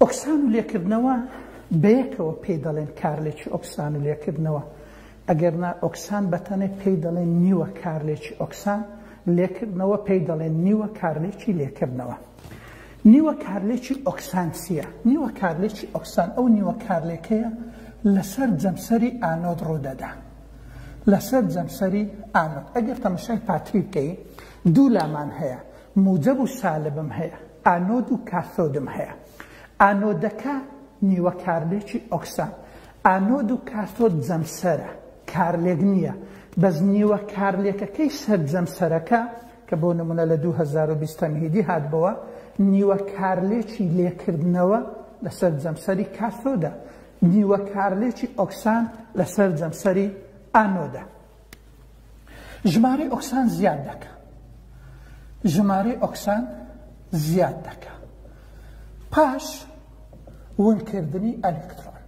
ئۆکسان و لێکردنەوە، بەیەکەوە پێی دەڵێن کارلێکی ئۆکسان و لێکردنەوە، ئەگەرنا ئۆکسان بەتەنێ پێی دەڵێن نیوە کارلێکی ئۆکسان، لێکردنەوە پێی دەڵێن نیوە کارلێکی لێکردنەوە. نیوە کارلێکی ئۆکسان چییە؟ نیوە کارلێکی ئۆکسان ئەو نیوە کارلێکەیە لەسەر جەمسەری ئانۆد ڕوودەدا. لەسەر جەمسەری ئانۆد ئەگەر تەمەشای پاتری بکەی دوو لامان هەیە موجەب و سالبم هەیە. ئانۆد و کاثۆدم هەیە. ئانۆدەکە نیوە کارلێکی ئۆکسان. ئانۆد و کاثۆد جەمسەرە، کارلێک نییە، بەس نیوە کارلێکەکەی سەر جەمسەرەکە، کە بۆ نموونە لە دوو هەزار و بیست تەمهیدی هاتبۆوە، نیوە کارلێکی لێکردنەوە لەسەر جەمسەری کاثۆدە، نیوە کارلێکی ئۆکسان لەسەر جەمسەری ئانۆدە. ژمارەی ئۆکسان زیاد دەکە ژمارەی ئۆکسان زیاد دەکە پاش ونکردنی ئەلکترۆن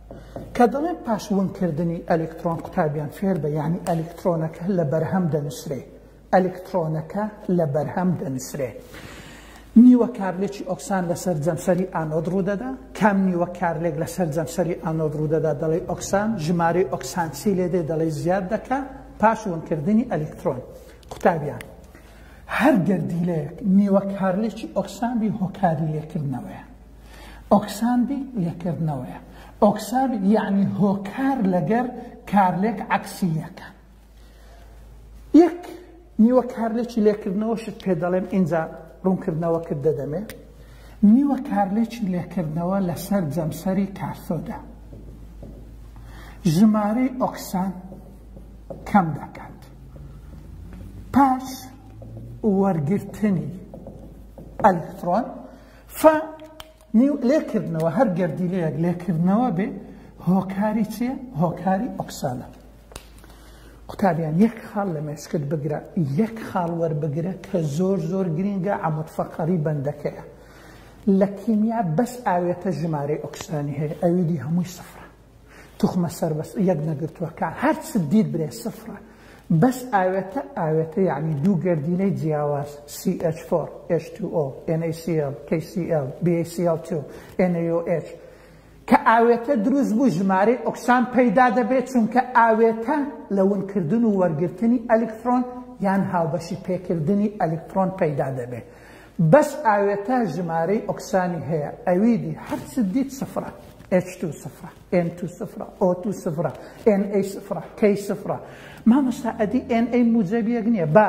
کە دەڵێن پاش ونکردنی ئەلکترۆن قوتابیان فێر بە یعنی ئەلکترۆنەکە لە بەرهەم دەنووسرێ ئەلکترۆنەکە لە بەرهەم دەنووسرێ نیوە کارلێکی ئۆکسان لەسەر جەمسەری ئانۆد ڕوودەدا، کام نیوە کارلێک لەسەر جەمسەری ئانۆد ڕوودەدا دەڵێی ئۆکسان، ژمارەی ئۆکسان چی لێدێ دەڵێی زیاد دەکا، پاش ونکردنی ئەلیکترۆن. قوتابیان. هەر گەردیلەیەک نیوە کارلێکی ئۆکسان بی هۆکاری لێکردنەوەیە. ئۆکسان بی لێکردنەوەیە. ئۆکسان یەعنی هۆکار لەگەر کارلێک عەکسی یەکە. یەک نیوە کارلێکی لێکردنەوەشت پێ دەڵێم ئینجا ڕوونکردنەوە کرد دەدەمێ نیوە کارلێکی لێکردنەوە لەسەر جەمسەری کارسۆدا ژمارەی ئۆکسان کەم دەکات پاش وەرگرتنی ئەلکترۆن ف لێکردنەوە هەر گردیلەیەک لێکردنەوە بێ هۆکاری چیە هۆکاری ئۆکسانە قوتابیان یەک خاڵ لە مێشکت بگرە یەک خاڵ وەربگرە کە زۆر زۆر گرینگە عەمود فەقەری بەندەکەیە لە کیمیا بەس ئاوێتە ژمارەی ئۆکسانی هەیە ئەوی دی هەمووی سفرە توخمە سەر بەس یەک نەگرتووەکان هەر چ دیت برێ سفرە بەس ئاوێتە ئاوێتە یعنی دوو گردینەی جیاواز CH4 H2O NaCl KCl BaCl2 NaOH کە ئاوێتە دروست بوو ژمارەی ئۆکسان پەیدا دەبێت چونکە ئاوێتە لە ونکردن و وەرگرتنی ئەلیکترۆن یان هاوبەشی پێکردنی ئەلیکترۆن پەیدا دەبێ بەس ئاوێتە ژمارەی ئۆکسانی هەیە ئەویدی هەرچ دیت سفرە H2 سفرە N2 سفرە O2 سفرە NA سفرە K سفرە مامۆستا ئەدی NA موجەبیەک نییە با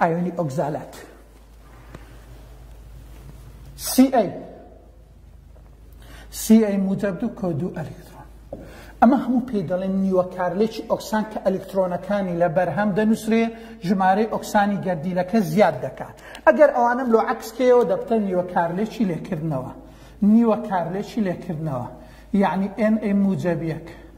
ئایۆنی ئۆکزالات سی ئەی سی ئەی موجب دوو کۆ دوو ئەلکترۆن ئەمە هەموو پێی دەڵێن نیوە کارلێکی ئۆکسان کە ئەلکترۆنەکانی لە بەرهەم دەنووسرێ ژمارەی ئۆکسانی گردیلەکە زیاد دەکات ئەگەر ئەوانم لۆ عکسکەوە دەبتە نیوە کارلێکی لێکردنەوە نیوە کارلێکی لێکردنەوە یعنی ئێن ئەی موجەبیەک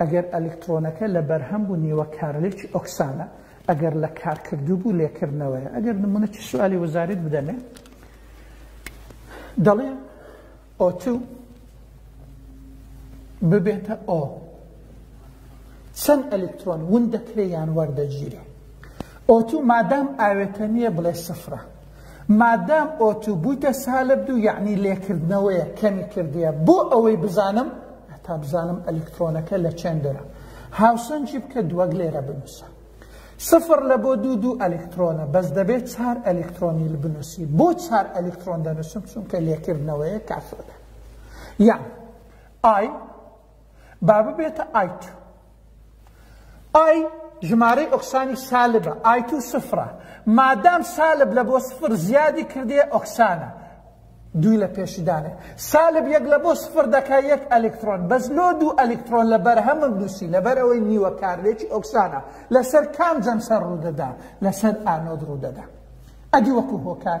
ئەگەر ئەلیکترۆنەکە لە بەرهەم بوو نیوە کارلێکی ئۆکسانە ئەگەر لە کارکردوو بوو لێکردنەوەیە ئەگەر نمونە چ سوالی وزارت بدەمێ دەڵێ ئۆتو ببێتە ئۆ چەند ئەلکترۆن ون دەکرێ یان وەردەگیرێ ئۆتو مادام ئاوێتە نییە بڵێ سفرە مادام ئۆتو بویتە سالب دوو یەعنی لێکردنەوەیە کەمی کردیە بۆ ئەوەی بزانم هەتا بزانم ئەلکترۆنەکە لە چێندەرە هاوسەنجی بکە دووەک لێرە بنووسە سفر لە بۆ دوو دوو ئەلکترۆنە بەس دەبێت چار ئەلکترۆنی بنووسی بۆ چار ئەلکترۆن دەنووسم چونکە لێکردنەوەیە کاسۆدە یان ئای با ببێتە ئایت ئای ژمارەی ئۆکسانی سالبە ئایت و سفرە مادام سالب لە بۆ سفر زیادی کردێ ئۆکسانە دوی لە پێشدانێ سالب یەک لە بۆ سفر دەکا یەک ئەلکترۆن بەس لۆ دوو ئەلکترۆن لە بەرهەمم دووسی لەبەر ئەوەی نیوە کارلێکی ئۆکسانە لەسەر کام جەمسەر ڕوودەدا لەسەر ئانۆد ڕوودەدا ئەدی وەکو هۆکار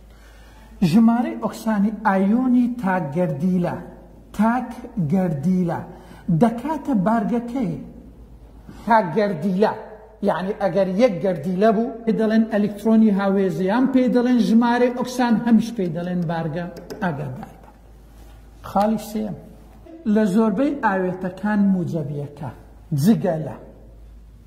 ژمارەی ئۆکسانی ئایۆنی تاک گەردیلە، تاک گەردیلە، دەکاتە بارگە کەی؟ تاک گەردیلە، یەعنی ئەگەر یەک گەردیلە بوو. پێی دەڵێن ئەلیکترۆنی هاوێژ یان پێی دەڵێن ژمارەی ئۆکسان هەمیش پێی دەڵێن بارگە ئاگادار بە. خاڵی سێیەم. لە زۆربەی ئاوێتەکان موجەبیەکە جگە لە.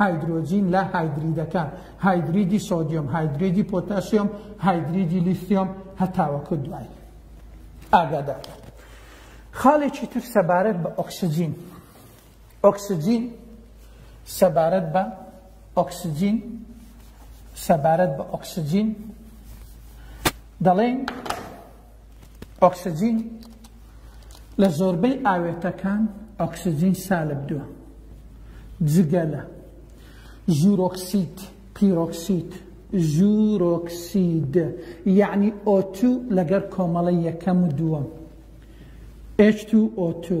هایدرۆجین لە هایدریدەکان، هایدریدی سۆدیۆم، هایدریدی پۆتاسیۆم، هایدریدی لیثیۆم هەتاوەکو دوایی ئاگاداربن. خاڵێکی تر سەبارەت بە ئۆکسجین، ئۆکسجین سەبارەت بە ئۆکسجین سەبارەت بە ئۆکسجین دەڵێن ئۆکسجین لە زۆربەی ئاوێتەکان ئۆکسجین سالب دووە جگە لە ژورۆکسید پیرۆکسید ژورۆکسید یعنی ئۆتو لەگەر کۆمەڵی یەکەم و دووەم ئێچ تو ئۆتو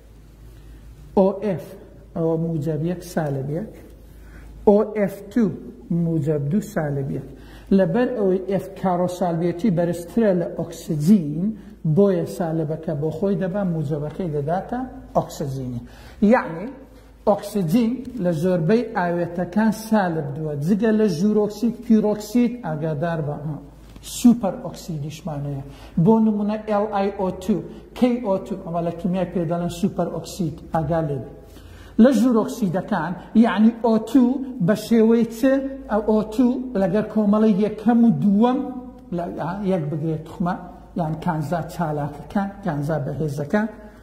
OF ئەوە موجەب یەک سالب یەک OF2 موجەب دوو سالب یەک لەبەر ئەوەی F کارۆسالبیەتی بەرزترە لە ئۆکسجین بۆیە سالبەکە بۆ خۆی دەبا موجەبەکەی دەداتە ئۆکسجینی یعنی ئۆکسجین لە زۆربەی ئاوێتەکان سالبدوە جگە لە ژوورۆکسید پیرۆکسید ئاگادار بە سوپەر ئۆکسیدیشمان هەیە بۆ نمونە LiO2 KO2 ئەمە لە کیمیای پێ دەڵێن سوپەر ئۆکسید ئاگا لێ لە ژوورۆکسیدەکان یعنی O2 بە شێوەی چ O2 لەگەر کۆمەڵی یەکەم و دووەم یەک بگرێت تخمە یان کانزا چالاکەکان کانزا بەهێزەکان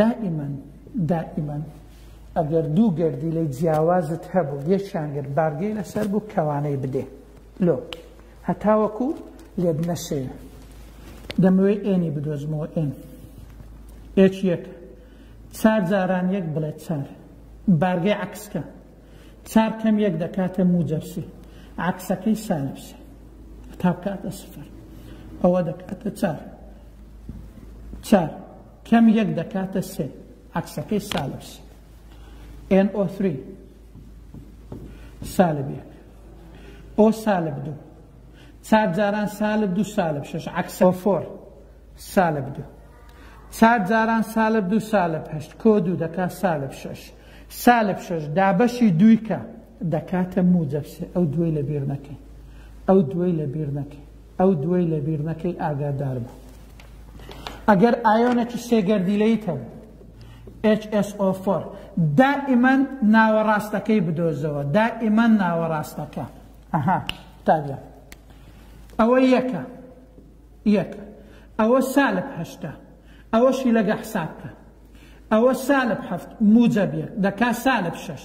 دائما دائما ئەگەر دوو گەردیلەی جیاوازت هەبوو یەکیان گرت بارگەی لەسەر بوو کەوانەی بدێ لۆ هەتاوەکو لێت نەسەوێ دەمەوێ ئێنی بدۆزمەوە ئێن ئێچ یەک چار جاران یەک بڵێ چار بارگەی عکسکە چار کەم یەک دەکاتە موجەبسی عکسەکەی سالبسێ تا بکاتە سفر ئەوە دەکاتە چار چار کەم یەک دەکاتە سێ عەکسەکەی سالب سێ NO3 سالب یەک ئۆ سالب دوو چار جاران سالب دوو سالب شش عەکس فۆر سالب دوو چار جاران سالب دوو سالب هەشت کۆ دوو دەکا سالب شش سالب شش دابەشی دوویکە دەکاتە موجەبسێ ئەو دوای لە بیر نەکەین ئەو دوای لە بیر نەکەین ئەو دووەی لەبیر نەکەی ئاگادار بە ئەگەر ئایۆنێکی سێ گەردیلەیت هەبوو HSO4 دائما ناوەڕاستەکەی بدۆزەوە دائما ناوەڕاستەکە ئەها تاگە ئەوە یەکە یەکە ئەوە سالب هەشتا ئەوەشی لەگە حساب بکە ئەوە سالب هەفت موجەبیە دەکا سالب شەش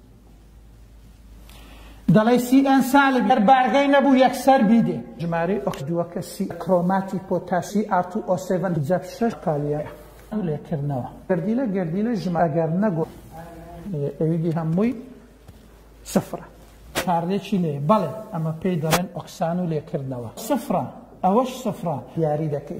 دەڵێی سی ئێن سالب گەر بارگەی نەبوو یەکسەر بیدێ. ژمارەی ئۆکسیدوەکە سی کرۆماتی پۆتاسی ئا تو ئۆ سێڤەن جەب شەش قالیایە. لێکردنەوە گەردیلە گەردیلە ژمارە ئەگەر نەگۆ ئەویدی هەمووی سفرە. کارلێکی لێ بەڵێ ئەمە پێی دەڵێن ئۆکسان و لێکردنەوە سفرە ئەوەش سفرە دیاری دەکەی.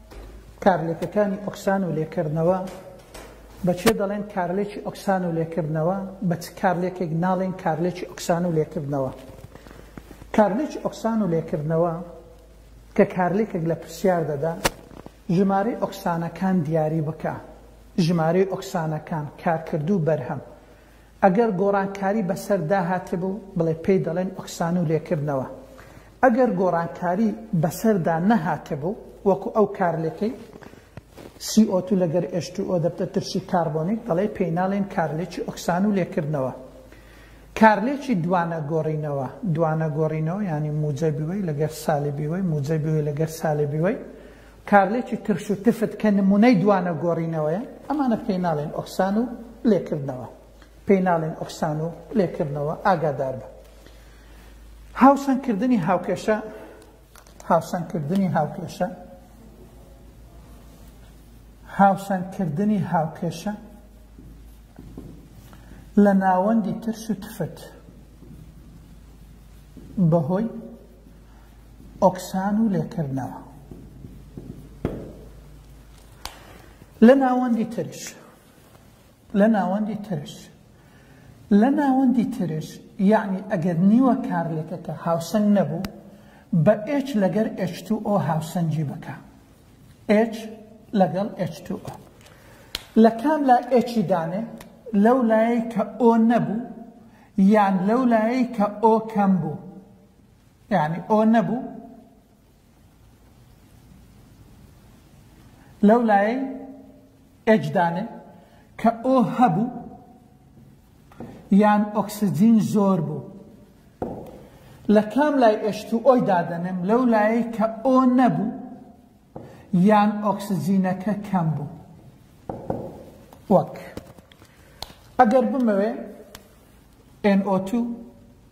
کارلێکەکانی ئۆکسان و لێکردنەوە، بە چێ دەڵێن کارلێکی ئۆکسان و لێکردنەوە، بە چ کارلێکێک ناڵێین کارلێکی ئۆکسان و لێکردنەوە؟ کارلێکی ئۆکسان و لێکردنەوە کە کارلێکێک لە پرسیار دەدا ژمارەی ئۆکسانەکان دیاری بکە، ژمارەی ئۆکسانەکان، کارکردوو بەرهەم، ئەگەر گۆڕانکاری بەسەر دا هاتبوو، بڵێ پێی دەڵێن ئۆکسان و لێکردنەوە. ئەگەر گۆڕانکاری بەسەر دا نەهاتبوو، وەکو ئەو کارلێکەی، سی ئۆ تو لەگەر ئێچ تو ئۆ دەبتە ترشی کاربۆنیک، دەڵێ پێی ناڵێین کارلێکی ئۆکسان و لێکردنەوە. کارلێکی دوانە گۆڕینەوە، دوانە گۆڕینەوە یانی موجەبی وەی لەگەر سالبی وەی، موجەبی وەی لەگەر سالبی وەی، کارلێکی ترش و تفت کە نموونەی دوانە گۆڕینەوەیە، ئەمانە پێی ناڵێن ئۆکسان و لێکردنەوە. پێی ناڵێن ئۆکسان و لێکردنەوە، ئاگادار بە. هاوسەنگکردنی هاوکێشە هاوسەنگکردنی هاوکێشە هاوسەنگکردنی هاوکێشە لە ناوەندی ترش و تفت بەهۆی ئۆکسان و لێکردنەوە لە ناوەندی ترش لە ناوەندی ترش لە ناوەندی ترش یعنی ئەگەر نیوە کارلێکەکە هاوسەنگ نەبوو بە ئێچ لەگەر ئۆ هاوسەنگی بکە ئێچ لەگەڵ ئۆ لە کام لا ئێچی دانێ لەو لایەی کە ئۆ نەبوو یان لەو لایەی کە ئۆ کەم بوو یانی ئۆ نەبوو لەو لایەی ئێج دانێ کە ئۆ هەبوو یان ئۆکسجین زۆر بوو لە کام لای ئێشت و ئۆی دادەنێم لەو لایەی کە ئۆ نەبوو یان ئۆکسجینەکە کەم بوو وەک ئەگەر بمەوێ NO2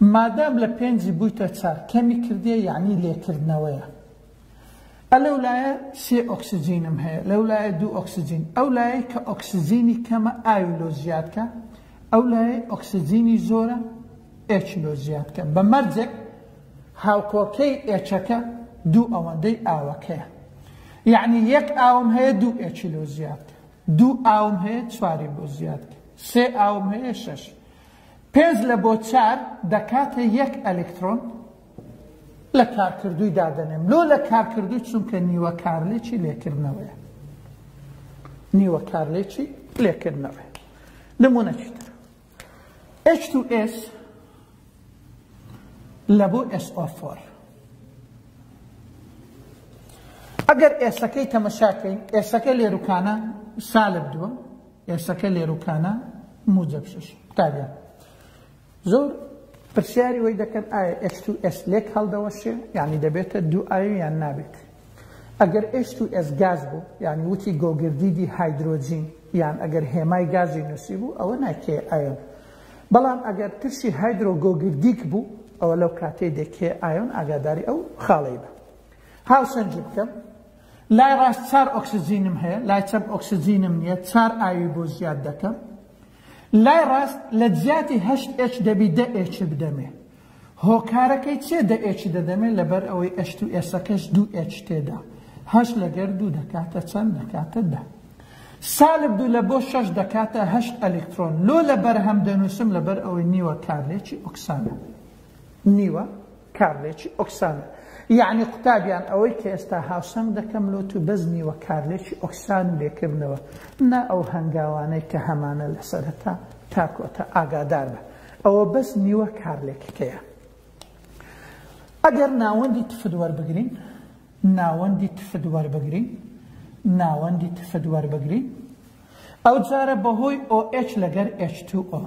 مادام لە پێنجی بویتە چار کەمی کردیە یەعنی لێکردنەوەیە ئە لەو لایە سێ ئۆکسجینم هەیە لەو لایە دوو ئۆکسجین ئەو لایەی کە ئۆکسجینی کەمە ئاوی لۆ زیادکە ئەو لایەی ئۆکسجینی زۆرە ئێچ لۆ زیادکە بە مەرجێک هاوکۆکەی ئێچەکە دوو ئەوەندەی ئاوەکەیە یعنی یەک ئاوم هەیە دوو ئێچی لۆ زیادکە دوو ئاوم هەیە چواری بۆ زیادکە سێ ئاوم هەیە شەش پێنج لە بۆ چار دەکاتە یەک ئەلیکترۆن لە کارکردووی دادەنێم لۆ لە کارکردووی چونکە نیوە کارلێکی لێکردنەوەیە نیوە کارلێکی لێکردنەوە نمونە چیتر H2S لە بۆ SO4 ئەگەر ئێسەکەی تەمەشاکەین ئێسەکە لێروکانە سالب دووە ئێشەکە لێروکانە موجەب شەش. قوتابیان زۆر پرسیاری وەی دەکەن ئایا ئێشت و ئێس لێک هەڵدەوەشێ یانی دەبێتە دوو ئایۆ یان نابێت ئەگەر ئێشت و ئێس گاز بوو یانی وتی گۆگردیدی هایدرۆجین یان ئەگەر هێمای گازی نووسی بوو ئەوە ناکێ ئایۆن بەڵام ئەگەر ترشی هایدرۆ گۆگردیک بوو ئەوە لەو کاتەی دەکێ ئایۆن ئاگاداری ئەو خاڵەی بە هاوسەنجی بکەم لای ڕاست چار ئۆکسجینم هەیە، لای چەپ ئۆکسجینم نییە، چار ئاوی بۆ زیاد دەکەم. لای ڕاست لە جیاتی هەشت ئێچ دەبی دە ئێچ بدەمێ. هۆکارەکەی چییە دە ئێچ دەدەمێ؟ لەبەر ئەوەی ئەشت و ئێسەکەش دوو ئێچ تێدا. هەشت لەگەر دوو دەکاتە چەند؟ دەکاتە دە. سالب دوو لە بۆ شەش دەکاتە هەشت ئەلیکترۆن. لۆ لە بەرهەم دەنووسم لەبەر ئەوەی نیوە کارلێکی ئۆکسانە. نیوە. کارلێکی ئۆکسانە یەعنی قوتابیان ئەوەی کە ئێستا هاوسەنگ دەکەم لۆ تو بەس نیوە کارلێکی ئۆکسان و لێکردنەوە نا ئەو هەنگاوانەی کە هەمانە لە سەرەتا تا کۆتا ئاگادار بە ئەوە بەس نیوە کارلێکەکەیە ئەگەر ناوەندی تفت وەربگرین ناوەندی تفت وەربگرین ناوەندی تفت وەربگرین ئەو جارە بە هۆی OH لەگەر H2O.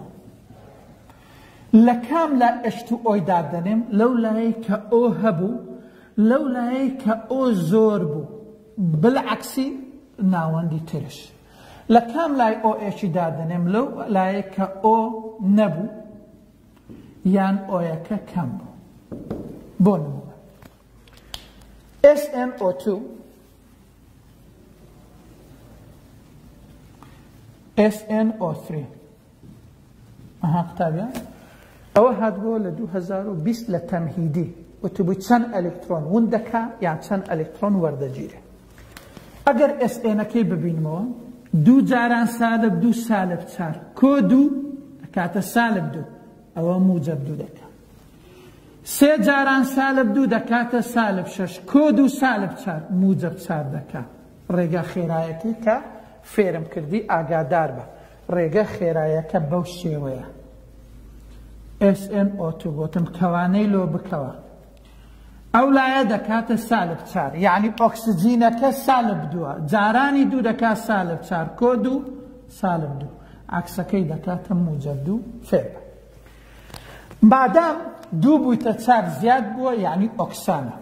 لە کام لا H2O ی دادەنێم؟ لەو لایەی کە O هەبوو، لەو لایەی کە O زۆر بوو، بلعەکسی ناوەندی ترش. لە کام لای OH ی دادەنێم؟ لەو لایەی کە O نەبوو، یان O ەکە کەم بوو. بۆ نموونە. SnO2 ئەوە هاتبووە لە دوو هەزار و بیست لە تەمهیدی وتبووی چەند ئەلکترۆن ون دەکا یان چەند ئەلکترۆن وەردەگیرێ ئەگەر ئێسئێنەکەی ببینمەوە دوو جاران سالب دوو سالب چار کۆ دوو دەکاتە سالب دوو ئەوە موجب دوو دەکا سێ جاران سالب دوو دەکاتە سالب شەش کۆ دوو سالب چار موجەب چار دەکات ڕێگا خێرایەکەی کە فێرم کردی ئاگادار بە ڕێگە خێرایەکە بەو شێوەیە SNO2 گوتم کەوانەی لۆ بکەوە ئەو لایە دەکاتە سالب چار یعنی ئۆکسجینەکە سالب دووە جارانی دوو دەکا سالب چار کۆ دوو سالب دوو عکسەکەی دەکاتە موجە دوو فێبە مادام دوو بوویتە چار زیاد بووە یعنی ئۆکسانە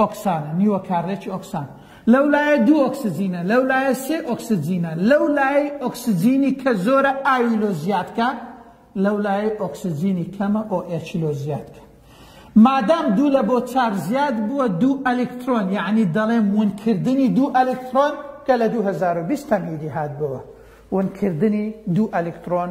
ئۆکسانە نیوە کارلێکی ئۆکسان لەو لایە دوو ئۆکسجینە لەو لایە سێ ئۆکسجینە لەو لای ئۆکسجینی کە زۆرە ئاوی لۆ زیادکە لەو لای ئۆکسجینی کەمە ئۆ ئێچی لۆ زیادکە مادام دوو لە بۆ چار زیاد بووە دوو ئەلکترۆن یعنی دەڵێم ونکردنی دوو ئەلکترۆن کە لە 2020 تەمیدی هات بووە ونکردنی دوو ئەلکترۆن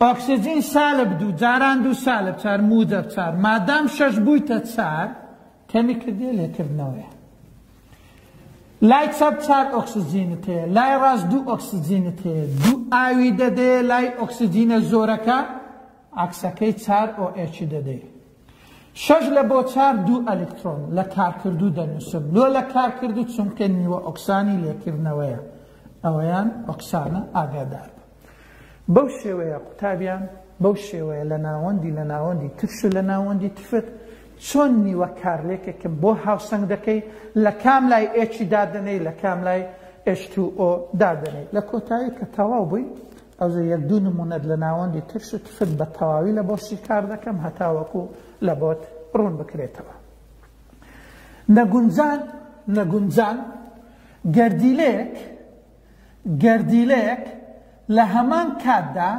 ئۆکسجین سالب دوو، جاران دوو سالب چار، موجب چار، مادام شەش بوویتە چار، کەمی کردیە لێکردنەوەیە. لای چەپ چار ئۆکسجینت هەیە، لای ڕاست دوو ئۆکسجینت هەیە، دوو ئاوی دەدەیە لای ئۆکسجینە زۆرەکە، عەکسەکەی چار ئۆ ئێچ دەدەی. شەش لە بۆ چار دوو ئەلکترۆن لە کارکردوو دەنووسم لۆ لە کارکردوو چونکە نیوە ئۆکسانی لێکردنەوەیە ئەوەیان ئۆکسانە ئاگادار بە بەو شێوەیە قوتابیان بەو شێوەیە لە ناوەندی لە ناوەندی ترش و لە ناوەندی تفت چۆن نیوە کارلێکێکم بۆ هاوسەنگ دەکەی لە کام لای ئێچی دادنەی لە کام لای ئێشتو ئۆ دادنەی لە کۆتایی کە تەواو بووی ئەوجە یەک دوو نمونەت لە ناوەندی ترش و تفت بە تەواوی لە بۆ شیکار دەکەم هەتاوەکو لە بۆت ڕوون بکرێتەوە نەگونجان نەگونجان گەردیلێک گەردیلێک لە هەمان کاتدا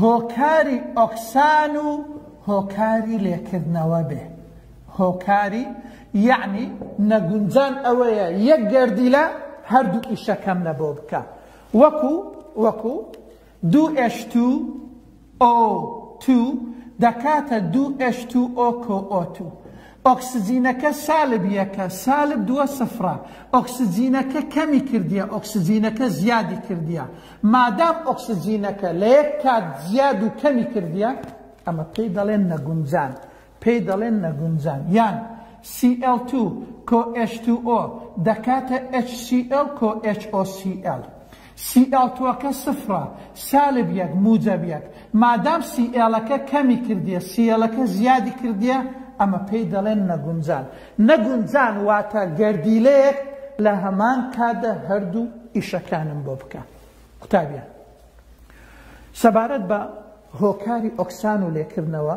هۆکاری ئۆکسان و هۆکاری لێکردنەوە بێ هۆکاری یعنی نەگونجان ئەوەیە یەک گەردیلە هەردوو ئیشەکەم لە بۆ بکە وەکو، وەکو، دوو ئێش توو، ئۆ، توو، دەکاتە دوو ئێش توو ئۆ کۆ ئۆ توو. ئۆکسجینەکە سالب یەکە، سالب دووە سفرە. ئۆکسجینەکە کەمی کردیە، ئۆکسجینەکە زیادی کردیە. مادام ئۆکسجینەکە لە یەک کات زیاد و کەمی کردیە، ئەمە پێی دەڵێن نەگونجان. پێی دەڵێن نەگونجان یان، Cl2 CoH2O، دەکاتە HCl CoHOCl. Cl2 ەکە سفرە، سالب یەک، موجەب یەک. مادام Cl ەکە کەمی کردیە، Cl ەکە زیادی کردیە، ئەمە پێی دەڵێن نەگونجان. نەگونجان واتە گەردیلەیەک لە هەمان کاتدا هەردوو ئیشەکانم بۆ بکا. قوتابیان. سەبارەت بە هۆکاری ئۆکسان و لێکردنەوە،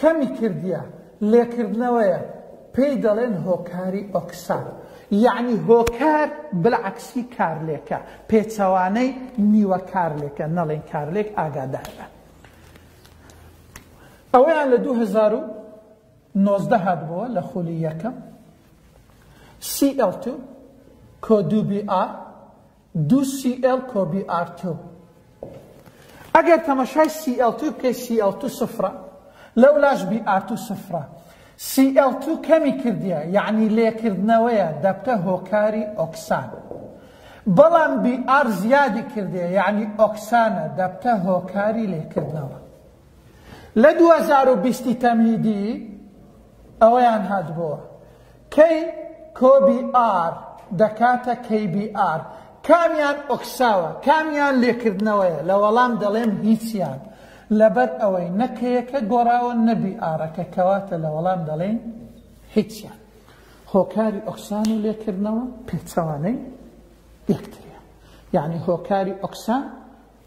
کەمی کردیە، لێکردنەوەیە، پێی دەڵێن هۆکاری ئۆکسان. یەعنی هۆکار بلعەکسی کارلێکە، پێچەوانەی نیوە کارلێکە، نەڵێین کارلێک ئاگادار بە. ئەوەیان لە دوو هەزار و نۆزدە هاتبووە لە خولی یەکەم، CL2 کۆ دوو BR دوو سی ئێڵ کۆبی ئار توو ئەگەر تەمەشای سی ئێڵ توو بکەی سی ئێڵ توو سفرە لەو لاش بی ئار توو سفرە سی ئێڵ توو کەمی کردیە یەعنی لێکردنەوەیە دەبتە هۆکاری ئۆکسان بەڵام بی ئار زیادی کردیە یەعنی ئۆکسانە دەبتە هۆکاری لێکردنەوە لە دوو هەزار و بیست تەمهیدی ئەوەیان هاتبووە کەی کۆبی ئار دەکاتە کەیبی ئار کامیان ئۆکساوە کامیان لێکردنەوەیە لە وەڵام دەڵێم هیچیان لەبەر ئەوەی نەکەیەکە گۆڕاوە نەبی ئارەکە کەواتە لە وەڵام دەڵێن هیچیان هۆکاری ئۆکسان و لێکردنەوە پێچەوانەی یەکتریان یعنی هۆکاری ئۆکسان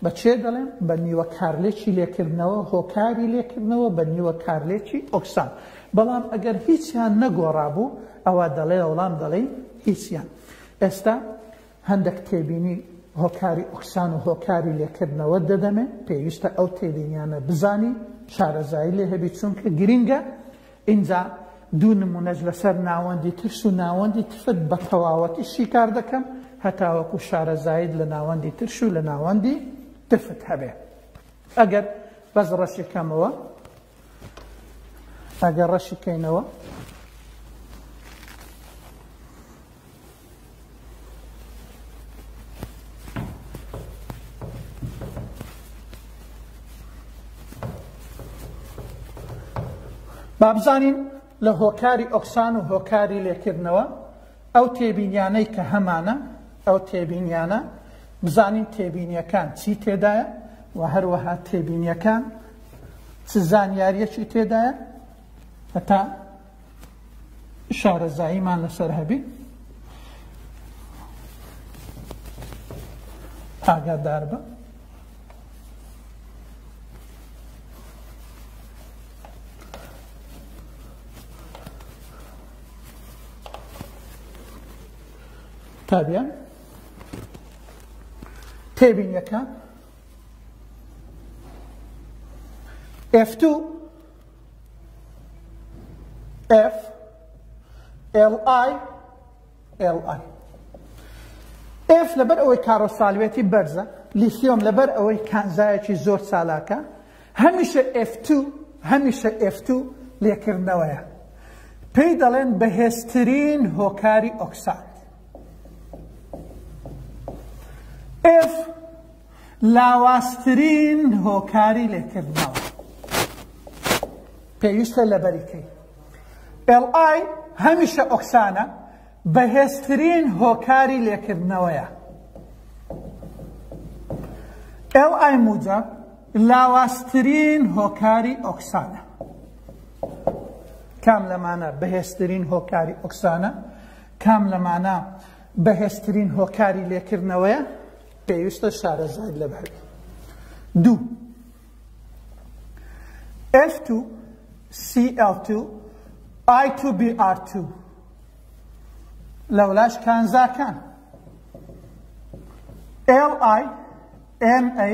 بە چێ دەڵێن؟ بە نیوە کارلێکی لێکردنەوە، هۆکاری لێکردنەوە بە نیوە کارلێکی ئۆکسان. بەڵام ئەگەر هیچیان نەگۆڕابوو، ئەوا دەڵێ وەڵام دەڵێین هیچیان. ئێستا هەندێک تێبینی هۆکاری ئۆکسان و هۆکاری لێکردنەوەت دەدەمێ، پێویستە ئەو تێبینیانە بزانی، شارەزایی لێ هەبی، چونکە گرینگە ئینجا دوو نموونەش لەسەر ناوەندی ترس و ناوەندی تفت بە تەواوەتی شیکار دەکەم هەتاوەکو شارەزاییت لە ناوەندی ترش و لە ناوەندی تفت هەبێ ئەگەر بەس ڕەشی کەمەوە ئەگەر ڕەشی کەینەوە بابزانین لە هۆکاری ئۆکسان و هۆکاری لێکردنەوە ئەو تێبینیانەی کە هەمانە ئەو تێبینیانە بزانین تێبینیەکان چی تێدایە و هەروەها تێبینیەکان چ زانیاریەکی تێدایە هەتا شارەزاییمان لەسەر هەبی ئاگادار بە تابیان تێبینیەکان F2 F L I L I F لەبەر ئەوەی کارۆسالیەتی بەرزە لیسیۆم لەبەر ئەوەی کانزایەکی زۆر چالاکە هەمیشە F2 هەمیشە F2 لێکردنەوەیە پێی دەڵێن بەهێزترین هۆکاری ئۆکسان F لاوازترین هۆکاری لێکردنەوە پێویستە لەبەریکەی LI هەمیشە ئۆکسانە بەهێزترین هۆکاری لێکردنەوەیە LI موجە لاوازترین هۆکاری ئۆکسانە کام لەمانە بەهێزترین هۆکاری ئۆکسانە کام لەمانە بەهێزترین هۆکاری لێکردنەوەیە پێویستە شارەزایت لەمە هەبێت دوو F2 CL2 I2BR2 لەولاش کانزاکان LI MA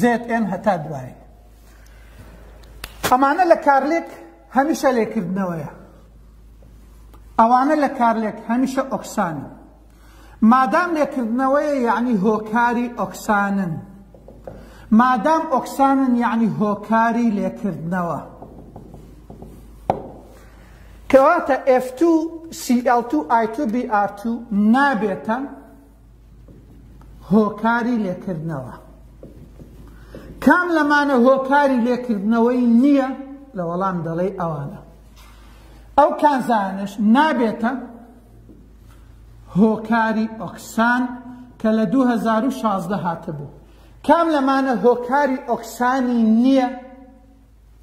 ZN هەتا دوای ئەمانە لە کارلێک هەمیشە لێکردنەوەیە ئەوانە لە کارلێک هەمیشە ئۆکسانی مادام لێکردنەوەیە یەعنی هۆکاری ئۆکسانن مادام ئۆکسانن یەعنی هۆکاری لێکردنەوە کەواتە F2CL2I2BR2 نابێتە هۆکاری لێکردنەوە کام لەمانە هۆکاری لێکردنەوەی نییە لە وەڵام دەڵێ ئەوانە ئەو کانزانش نابێتە هۆکاری ئۆکسان کە لە دوو هەزار و شازدە هاتبوو. کام لەمانە هۆکاری ئۆکسانی نییە؟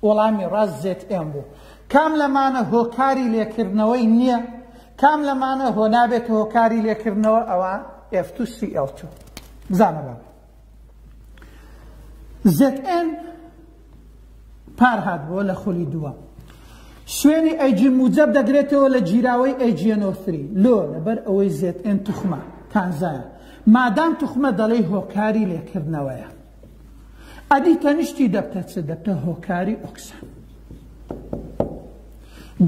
وەڵامی ڕاست ZM بوو. کام لەمانە هۆکاری لێکردنەوەی نییە؟ کام لەمانە هۆ نابێتە هۆکاری لێکردنەوە ئەوە F2CL2. بزانە بابە. ZN پار هاتبووە لە خولی دووەم شوێنی ئەیجی موجەب دەگرێتەوە لە گیراوەی ئەیجیەنۆفری لۆ لەبەر ئەوەی زێت ئێن توخمە کانزایە مادام توخمە دەڵی هۆکاری لێکردنەوەیە ئەدی تەنیشتی دەبتە چ دەبتە هۆکاری ئۆکسان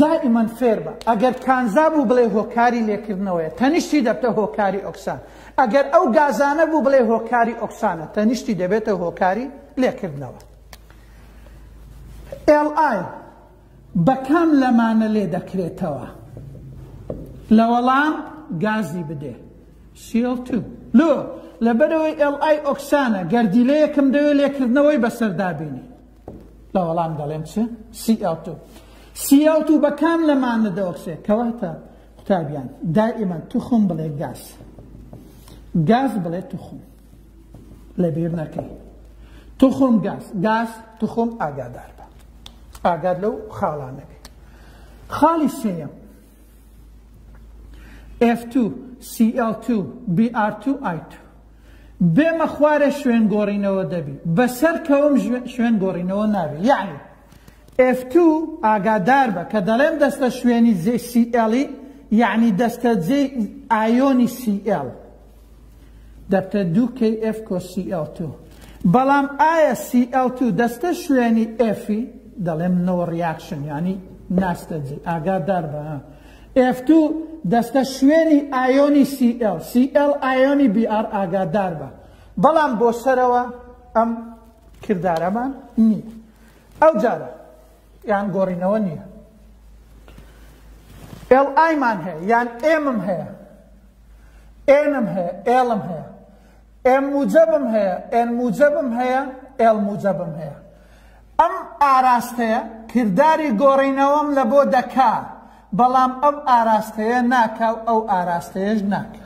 دائیمەن فێر بە ئەگەر کانزا بوو بڵێ هۆکاری لێکردنەوەیە تەنیشتی دەبتە هۆکاری ئۆکسان ئەگەر ئەو گازانە بوو بڵێ هۆکاری ئۆکسانە تەنیشتی دەبێتە هۆکاری لێکردنەوە LI بەکام لەمانە لێ دەکرێتەوە لە وەڵام گازی بدێ CO2 لۆ لەبەرەوەی LI ئۆکسانە گەردیلەیەکم دەوێت لێکردنەوەی بەسەردابینی لە وەڵام دەڵێم چ CO2 CO2 بەکام لەمانە دەوەکسێ کەواتە قوتابیان، دائیما توخم بڵێ گاز. گاز بڵێ توخم. لەبیر نەکەی. توخم گاز. گاز توخم ئاگادار بە. ئاگاد لەو خاڵانە بێ. خاڵی سێیەم F2 CL2 BR2 I2 بێمە خوارە شوێن گۆڕینەوە دەبی بەسەر کەوم شوێن گۆڕینەوە ناوێ یعنی ئێف توو ئاگاداربە کە دەڵێم دەستە شوێنی جێی سی ئێڵی یەعنی دەستە جێی ئایۆنی سی ئێڵ دەبتە دوو کەی ئێف کۆ سی ئێڵ توو بەڵام ئایا سی ئێڵ توو دەستە شوێنی ئێفی دەڵێم نەوە ڕیاکشن یانی ناستەجی ئاگادار بە ئێف توو دەستە شوێنی ئایۆنی سی ئێڵ سی ئێڵ ئایۆنی بی ئار ئاگادار بە بەڵام بۆ سەرەوە ئەم کردارەمان نییە ئەو جارە یان گۆڕینەوە نییە ئێڵ ئایمان هەیە یان ئێمم هەیە ئێنم هەیە ئێڵم هەیە ئێم موجەبم هەیە ئێن موجەبم هەیە ئێڵ موجەبم هەیە ئەم ئاراستەیە کردداری گۆڕینەوەم لە بۆ دەکا بەڵام ئەم ئاراستەیە ناکاو ئەو ئاراستەیەش ناکە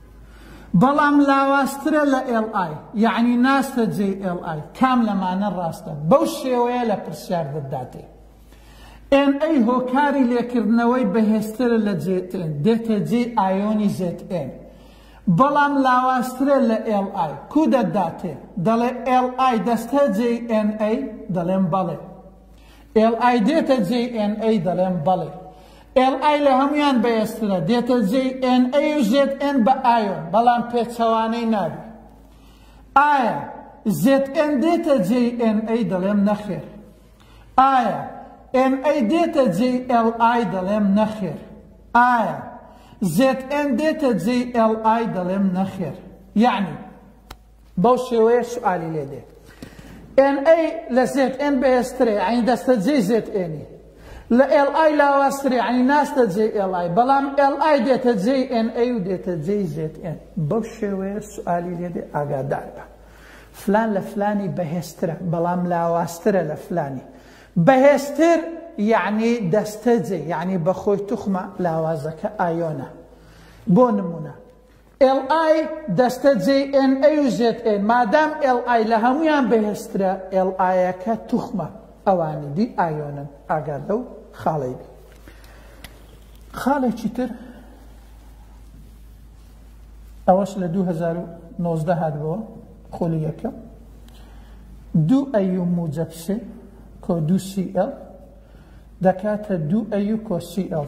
بەڵام لاوازترە لە ئێڵ ئای یەعنی ناستە جێی ئێڵ ئای کام لەمانە ڕاستە بەو شێوەیە لە پرسیار دەداتێ ئێن ئەی هۆکاری لێکردنەوەی بەهێزترە لە جێت ئێن دێتە جێی ئایۆنی زێت ئێن بەڵام لاوازترە لە ئێڵ ئای کو دەداتێ دەڵێ ئێڵ ئای دەستە جێی ئێن ئەی دەڵێم بەڵێ ئێڵ ئای دێتە جێی ئێن ئەی دەڵێم بەڵێ ئێل ئای لە هەموویان بەێزترە دێتە جێی ئێن ئەی و زێت ئێن بە ئایۆن بەڵام پێچەوانەی نابێ ئایا زێت ئێن دێتە جێی ئێن ئەی دەڵێم نەخێر ئایا ئێن ئەی دێتە جێی ئێل ئای دەڵێم نەخێر ئایا زێت ئێن دێتە جێی ئێل ئای دەڵێم نەخێر یعنی بەو شێوەیە سوالی لێ دێ ئێن ئەی لە زێت ئێن بەهێزترێ عین دەستە جێی زێت ئێنی لە ئێل ئای لاوازترێ عین ناستە جێی ئێل ئای بەڵام ئێل ئای دێتە جێی ئێن ئەی و دێتە جێی زێت ئێن بەو شێوەیە سوالی لێ دێ ئاگادار بە فلان لە فلانی بەهێزترە بەڵام لاوازترە لە فلانی بەهێزتر یعنی دەستەجێ یعنی بەخۆی توخمە لاوازەکە ئایۆنە بۆ نمونە LI دەستە جێی NA و ZA ن مادام LI لە هەموویان بەهێزترە LI ەکە توخمە ئەوانی دی ئایۆنن ئاگات لەو خاڵەی بی خاڵێکی تر ئەوەش لە 2019 هاتبەوە خۆلی یەکەم دوو ئەیو موجب سێ کۆ دوو سی ئەل دەکاتە دوو ئەیو کۆ سی ئەڵ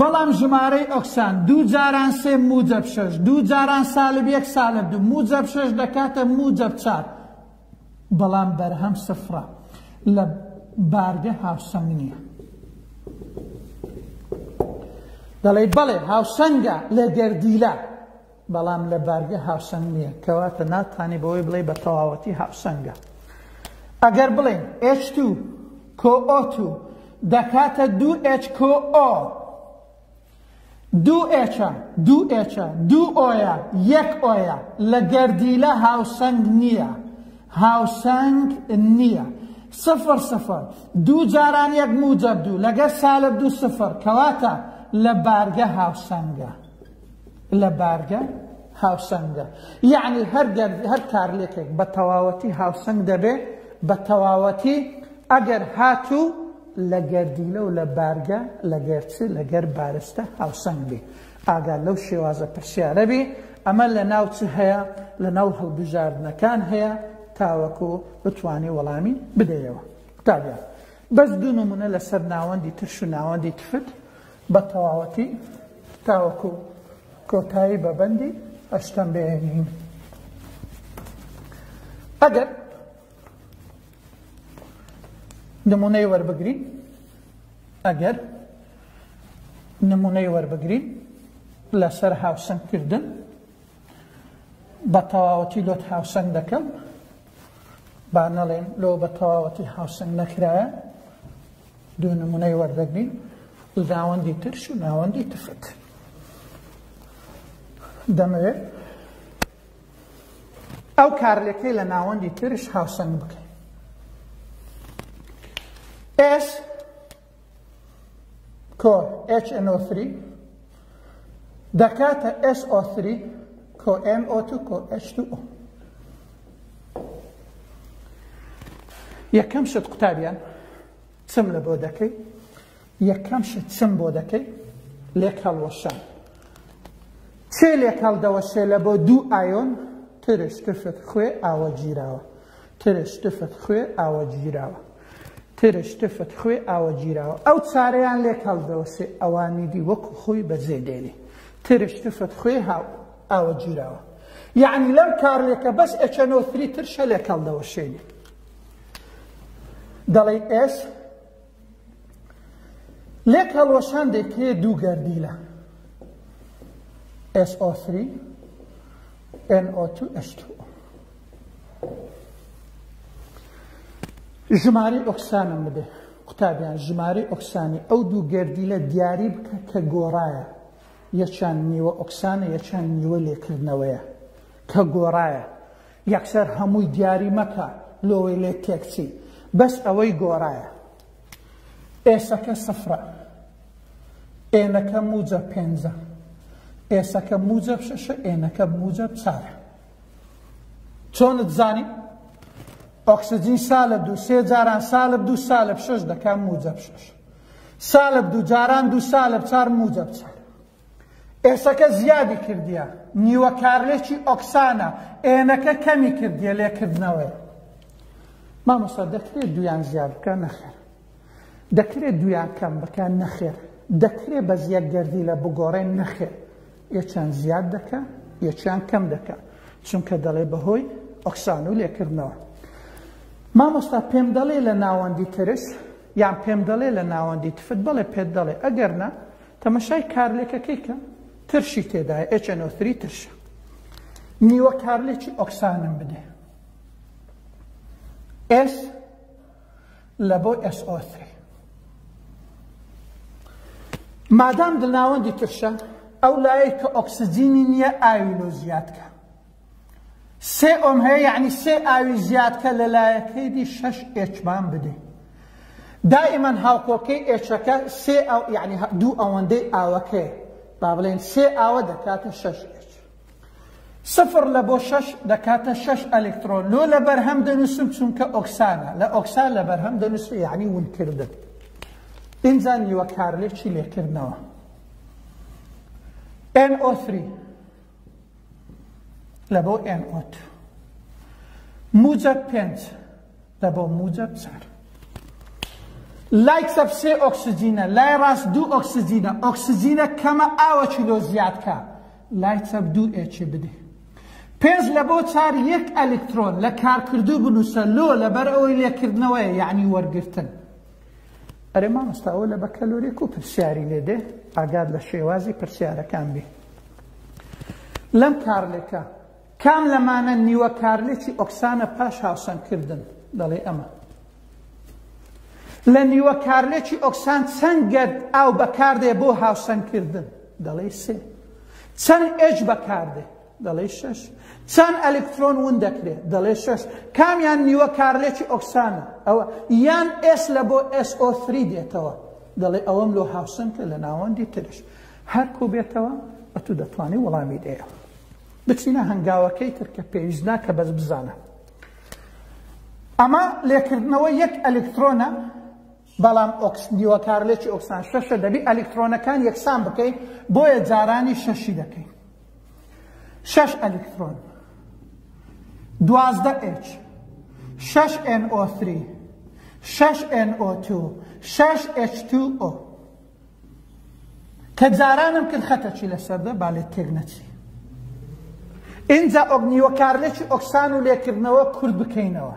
بەڵام ژمارەی ئۆکسان دوو جاران سێ موجب شەش دوو جاران سالب یەک سالب دوو موجب شەش دەکاتە موجب چار بەڵام بەرهەم سفرە لە بارگە هاوسەنگ نییە دەڵێ بەڵێ هاوسەنگە لە گەردیلە بەڵام لە بارگە هاوسەنگ نییە، کەواتە ناتوانیت بەوەی بڵێیت بە تەواوەتی هاوسەنگە. ئەگەر بڵێین ئێچ توو کۆ ئۆ توو دەکاتە دوو ئێچ کۆ ئۆ، دوو ئێچە، دوو ئێچە، دوو ئۆیە، یەک ئۆیە، لە گەردیلە هاوسەنگ نییە، هاوسەنگ نییە. سفر سفر، دوو جاران یەک موجەب دوو، لەگەر سالب دوو سفر، کەواتە لە بارگە هاوسەنگە. لە بارگە هاوسەنگە یەعنی هەر هەر کارلێکێک بە تەواوەتی هاوسەنگ دەبێ بە تەواوەتی ئەگەر هاتوو لە گەردیلە و لە بارگە لەگەر چ لەگەر بارستە هاوسەنگ بێ ئاگا لەو شێوازە پرسیارە بێ ئەمە لە ناو چ هەیە لە ناو هەڵبژاردنەکان هەیە تاوەکو بتوانێ وەڵامی بدەیەوە قوتابیان بەس دوو نمونە لەسەر ناوەندی ترش و ناوەندی تفت بە تەواوەتی تاوەکو کۆتایی بە بەندی هەشتەم بهێنین. ئەگەر نمونەی وەربگرین ئەگەر نمونەی وەربگرین لەسەر هاوسەنگکردن بە تەواوەتی لۆت هاوسەنگ دەکەم با نەڵێن لۆ بە تەواوەتی هاوسەنگ نەکرایە دوو نمونەی وەردەگرین ناوەندی ترش و ناوەندی تفت دەمەوێت ئەو کارلەکەی لە ناوەندی ترش هاوسەنگ بکەین ئێس کۆ HNO3 دەکاتە SO3 کۆ NO2 کۆ H2O یەکەم شت قوتابیان چم لە بۆ دەکەی یەکەم شت چم بۆ دەکەی لێک هەڵوەشان چێ لێک هەڵدەوەشێ لە بۆ دوو ئایۆن ترش تفت خوێ ئاوە گیراوە ترش تفت خوێ ئاوە گیراوە ترش تفت خوێ ئاوە گیراوە ئەو چارەیان لێک هەڵدەوەسێ ئەوانیدی وەکو خۆی بەجێ دێنێ ترش تفت خوێ هاو ئاوە گیراوە یعنی لەم کارلێکە بەس ئەچەنۆتری ترشە لێک هەڵدەوەشێنێ دەڵێ ئێس لێک هەڵوەشان دەکرێت دوو گەردیلە SO3 NO2 H2O ژماری ئۆکسانم بدێ قوتابیان ژماری ئۆکسانی ئەو دوو گردیلە دیاری بکە کە گۆڕایە یەکیان نیوە ئۆکسانە یەکیان نیوە لێکردنەوەیە کە گۆڕایە یەکسەر هەمووی دیاری مەکە لۆیێ لێت تێک چی بەس ئەوەی گۆرایە ئێسەکە سفرە ئێنەکە موجەب پێنجە ئێسەکە موجەب شەشە ئێنەکە موجەب چارە چۆنت زانی ئۆکسجین سالب دوو سێ جاران سالب دوو سالب شش دەکەم موجەب شش سالب دوو جاران دوو سالب چار موجەب چار ئێسەکە زیادی کردیە نیوە کارلێکی ئۆکسانە ئێنەکە کەمی کردیە لێکردنەوەی مامۆستا دەکرێت دویان زیاد بکە نەخێر دەکرێت دویان کەم بکەن نەخێر دەکرێت بە زیەک گردی لە بگۆڕێن نەخێر یەچان زیاد دەکە یەچان کەم دەکە چونکە دەڵێ بەهۆی ئۆکسان و لێکردنەوە مامۆستا پێم دەڵێ لە ناوەندی ترس یان پێم دەڵێ لە ناوەندی تفت بڵێ پێت دەڵێ ئەگەر نە تەمەشای کارلێکەکەی کە ترشی تێدایە HNO3 ترشە نیوە کارلێکی ئۆکسانم بدێ S لە بۆ SO3 مادام دلناوەندی ترشە ئەو لایەی کە ئۆکسجینی نییە ئاوی لۆ زیادکە سێ ئۆم هەیە یەعنی سێ ئاوی زیاد کە لە لایەکەی دی شەش ئێچمان بدەین دائیمەن هاوکۆکەی ئێچەکە سێ ئەو یەعنی دوو ئەوەندەی ئاوەکەیە با بڵێن سێ ئاوە دەکاتە شەش ئێچ سفر لە بۆ شەش دەکاتە شەش ئەلکترۆن لۆ لە بەرهەم دەنووسم چونکە ئۆکسانە لە ئۆکسان لە بەرهەم دەنووسی یعنی ونکردن ئینجا نیوە کارلێکی لێکردنەوە NO3 لە بۆ ئێن ئۆت موجب پێنج لە بۆ موجب چار لای چەپ سێ ئۆکسجینە لای ڕاست دوو ئۆکسجینە ئۆکسجینە کەمە ئاوە چلۆ زیادکە لای چەپ دوو ئێچێ بدێ پێنج لە بۆ چار یەک ئەلکترۆن لە کارکردوو بنووسە لۆ لەبەر ئەوەی لێکردنەوەی یعنی وەرگتن ئەرێ مامۆستا ئەوە لە بەکەلۆرێک و پرسیاری لێ دێ ئاگات لە شێوازی پرسیارەکان بێ لەم کارلێکە کام لەمانە نیوە کارلێکی ئۆکسانە پاش هاوسەنگکردن دەڵێ ئەمە لە نیوە کارلێکی ئۆکسان چەند گەرد ئاو بەکاردێ بۆ هاوسەنگکردن دەڵێ سێ چەند ئێج بەکاردێ دەڵێی شەش. چەند ئەلکترۆن ون دەکرێ؟ دەڵێ شەش. کامیان نیوە کارلێکی ئۆکسانە؟ ئەوە. یان ئێس لە بۆ ئێس ئۆ ثری دێتەوە؟ دەڵێ ئەوەم لۆ هاوسەنگە لە ناوەندی ترش. هەر کوو بێتەوە ئەتوو دەتوانی وەڵامی دەیەوە. بچینە هەنگاوەکەی تر کە پێویست ناکە بەس بزانە. ئەمە لێکردنەوە یەک ئەلکترۆنە بەڵام ئۆکس دیوە کارلێکی ئۆکسان شەشە دەبی ئەلیکترۆنەکان یەکسان بکەین بۆیە جارانی شەشی دەکەین شەش ئەلیکترۆن دوازدە ئچ شەش NO3 شەش NO2 شەش H2O کە جارانم کرد خەتەچی لەسەردە با لێ تێک نەچی ئینجا ئۆگنیوە کارلێکی ئۆکسان و لێکردنەوە کورد بکەینەوە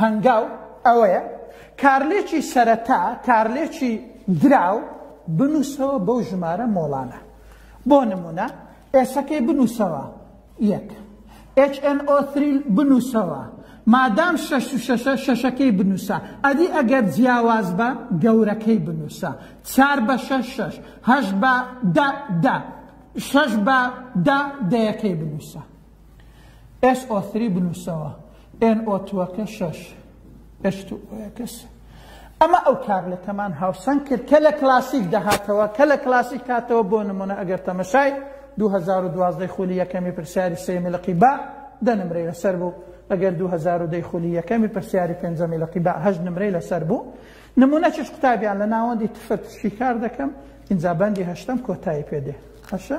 هەنگاو ئەوەیە کارلێکی سەرەتا کارلێکی دراو بنووسەوە بەو ژمارە مۆڵانە بۆ نمونە ئێسەکەی بنووسەوە یەک HNO3 بنووسەوە مادام شەش و شەشە شەشەکەی بنووسە ئەدی ئەگەر جیاواز بە گەورەکەی بنووسە چار بە شەش شەش هەش بە دا دا شەش بە دا دەیەکەی بنووسە ئێس ئۆ ثری بنووسەوە ئێن ئۆ تووەکە شەش ئێچ تو ئۆیەکە سێ ئەمە ئەو کارلەکەمان هاوسەنگ کرد کە لە کلاسیک دەهاتەوە کە لە کلاسیک هاتەوە بۆ نمونە ئەگەر تەمەشای 2012 خولی یەکەمی پرسیاری سێ ملقی با دە نمرەی لەسەر بوو ئەگەر 2010 خولی یەکەمی پرسیاری پێنجە ملقی با هەشت نمرەی لەسەر بوو نمونە چش قوتابیان لە ناوەندی تفت شیکار دەکەم ئینجا بەندی هەشتم کۆتایی پێدێ خەشە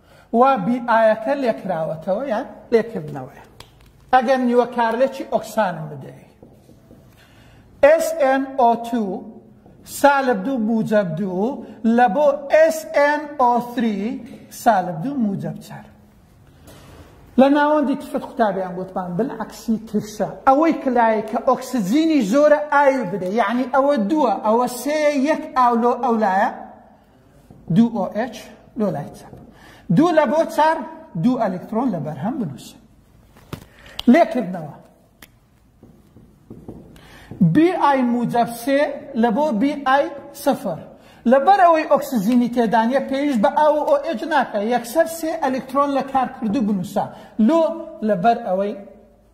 وا بی ئایەکە لێکراوەتەوە یان لێکردنەوەیە ئەگەر نیوە کارلێکی ئۆکسانم بدەی SNO2 سالب دوو موجب دوو لە بۆ SNO3 سالب دوو موجب چار لە ناوەندی تفت قوتابیان گوتمان بالعکسی ترسە ئەوەی کلایە کە ئۆکسجینی زۆرە ئاوی بدە یعنی ئەوە دووە ئەوە سێ یەک ئاولۆ ئەولایە دوو OH لۆ لای چەپ دوو لە بۆ چار دوو ئەلکترۆن لە بەرهەم بنووسە لێکردنەوە بی ئای موجب سێ لە بۆ بی ئای سفر لەبەر ئەوەی ئۆکسزیینی تێدانە پێویست بە ئاو ئۆ ئێج ناکە یەکسەر سێ ئەلکترۆن لە کارکردو بنووسە لۆ لەبەر ئەوەی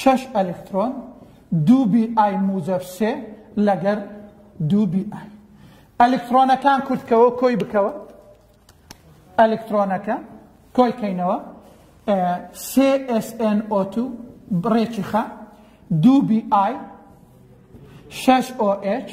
شەش ئەلکترۆن دوو بی ئای موجەب سێ لەگەر دوو بی ئای ئەلکترۆنەکان کورتکەوە کۆی بکەوە ئەلکترۆنەکە کۆی کەینەوە سێ SNO2 بڕێکی خە دوو بی ئای شەش OH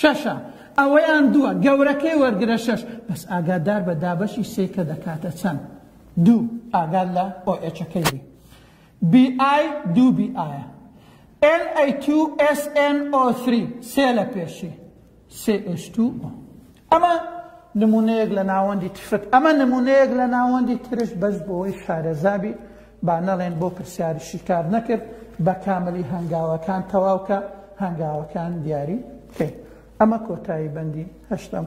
شەشە ئەوەیان دووە گەورەکەی وەرگرە شەش بەس ئاگادار بە دابەشی سێ کە دەکاتە چەند دوو ئاگار لە ئۆ ئێچەکەی بی بی ئای دوو بی ئایە LA2SNO3 سێ لە پێشی CH2O ئەمە نمونەیەک لە ناوەندی تفت ئەمە نمونەیەک لە ناوەندی ترش بەس بۆی شارەزابی با نەڵێن بۆ پرسیاری شیکار نەکرد بە کاملی هەنگاوەکان تەواوکە هەنگاوەکان دیاری کەی ئەمە کۆتایی بەندی هەشتەم.